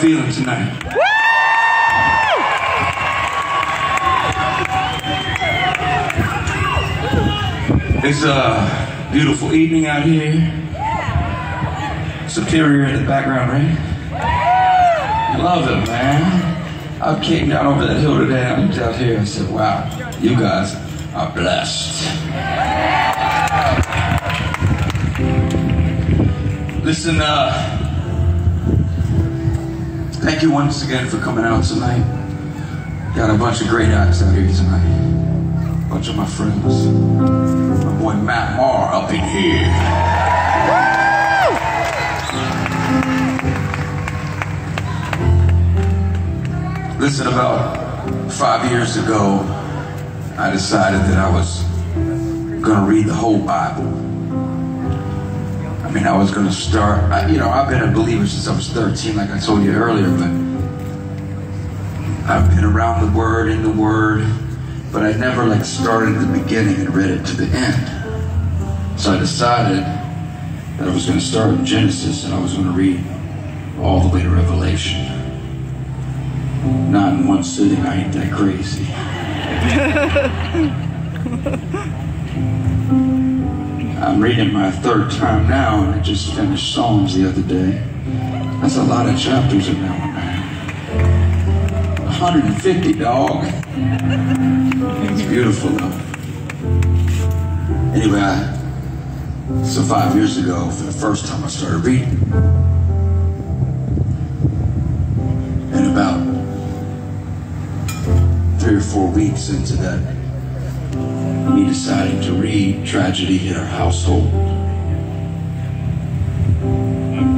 feeling tonight? It's a beautiful evening out here. Superior in the background, right? Love it, man. I came down over that hill today and I looked out here and said, wow, you guys are blessed. Listen, uh, thank you once again for coming out tonight. Got a bunch of great acts out here tonight. A bunch of my friends. My boy Matt Maher up in here. Listen, about five years ago, I decided that I was gonna read the whole Bible. I mean, I was gonna start, I, you know, I've been a believer since I was 13, like I told you earlier, but I've been around the Word, in the Word, but I never like started at the beginning and read it to the end. So I decided that I was gonna start in Genesis and I was gonna read all the way to Revelation. Not in one sitting, I ain't that crazy. I'm reading my third time now, and I just finished Psalms the other day. That's a lot of chapters in that one, man. 150, dog. It's beautiful, though. Anyway, I, so five years ago, for the first time, I started reading. And about three or four weeks into that, me deciding to read, tragedy hit our household.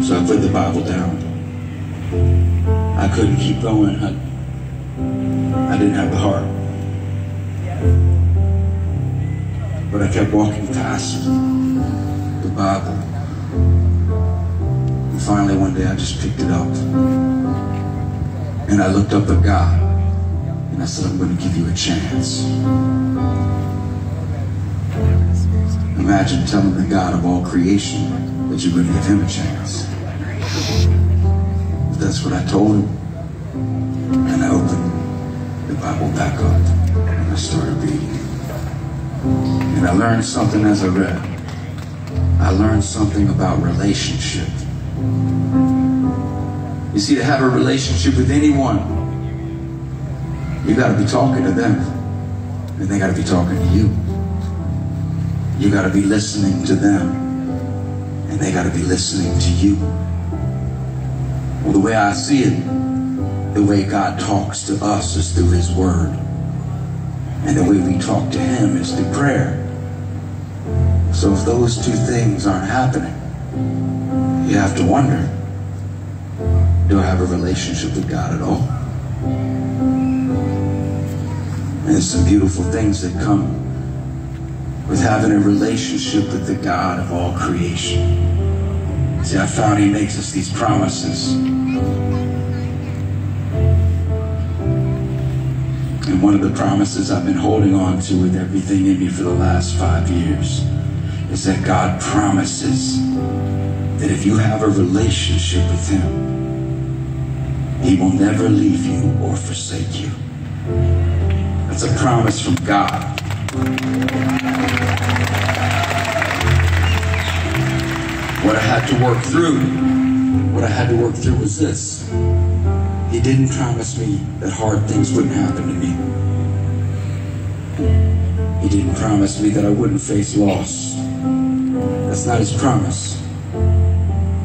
So I put the Bible down. I couldn't keep going. I, I didn't have the heart. But I kept walking past the Bible. And finally one day I just picked it up. And I looked up at God. And I said, I'm going to give you a chance. Imagine telling the God of all creation that you're going to give him a chance. But that's what I told him. And I opened the Bible back up and I started reading. And I learned something as I read. I learned something about relationship. You see, to have a relationship with anyone, you got to be talking to them, and they got to be talking to you. You got to be listening to them, and they got to be listening to you. Well, the way I see it, the way God talks to us is through His Word, and the way we talk to Him is through prayer. So if those two things aren't happening, you have to wonder, do I have a relationship with God at all? And some beautiful things that come with having a relationship with the God of all creation. See, I found he makes us these promises. And one of the promises I've been holding on to with everything in me for the last five years is that God promises that if you have a relationship with him, he will never leave you or forsake you. That's a promise from God. What I had to work through, what I had to work through was this. He didn't promise me that hard things wouldn't happen to me. He didn't promise me that I wouldn't face loss. That's not his promise.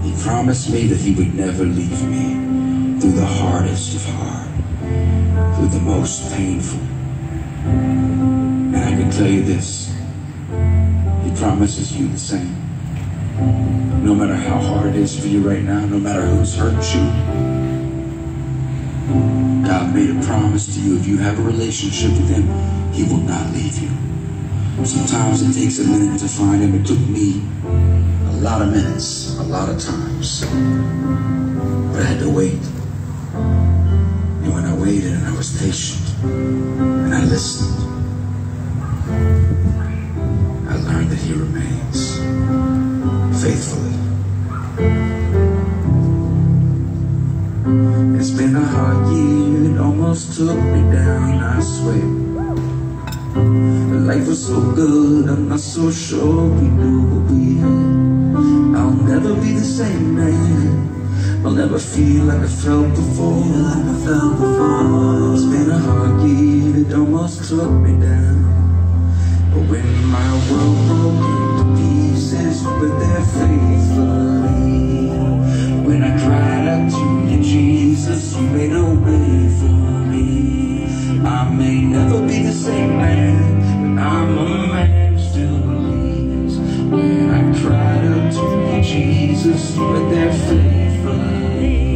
He promised me that he would never leave me through the hardest of hard, through the most painful, and I can tell you this, he promises you the same. No matter how hard it is for you right now, no matter who's hurt you, God made a promise to you. If you have a relationship with him, he will not leave you. Sometimes it takes a minute to find him. It took me a lot of minutes, a lot of times. But I had to wait. And when I waited and I was patient, and I listened, I learned that he remains faithfully. It's been a hard year, it almost took me down, I swear. Life was so good, I'm not so sure we knew what we had. I'll never be the same man. I'll never feel like I felt before. Feel like I felt before. It's been a hard year, it almost took me down. But when my world broke years, but there faithfully. When I cried out to you, Jesus, you made a way for me. I may never be the same man, but I'm a man still believes. When I cried out to you, Jesus, you were there faithfully.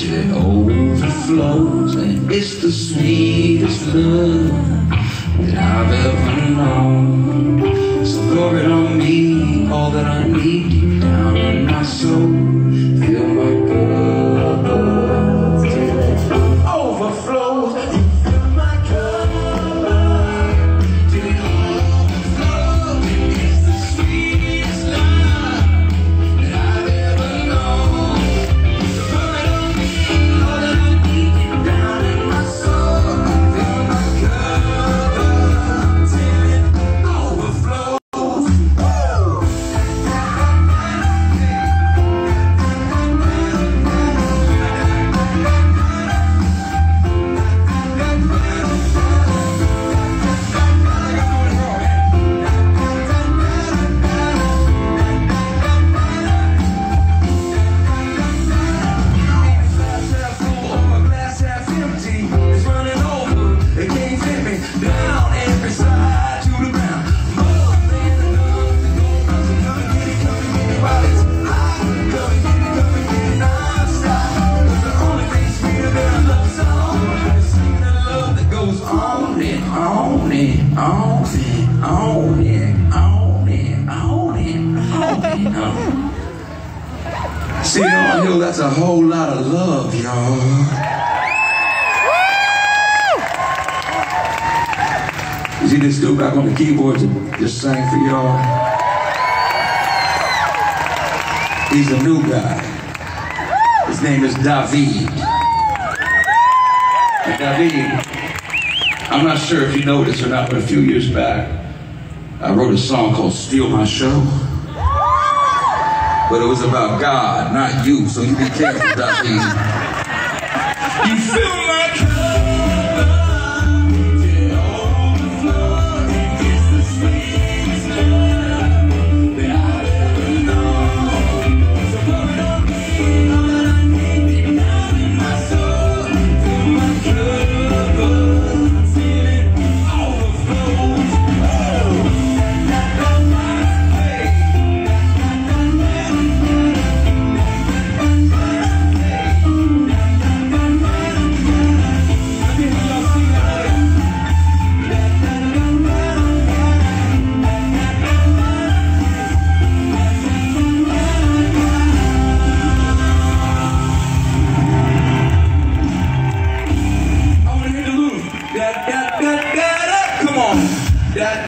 till it overflows and it's the sweetest love. That's a whole lot of love, y'all. You see this dude back on the keyboards to just sang for y'all? He's a new guy. His name is David. And David, I'm not sure if you know this or not, but a few years back, I wrote a song called Steal My Show. But it was about God, not you, so you be careful, David. You feel my